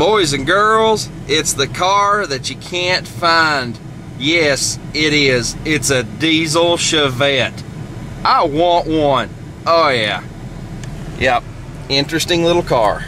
Boys and girls, it's the car that you can't find. Yes, it is. It's a diesel Chevette. I want one. Oh yeah. Yep. Interesting little car.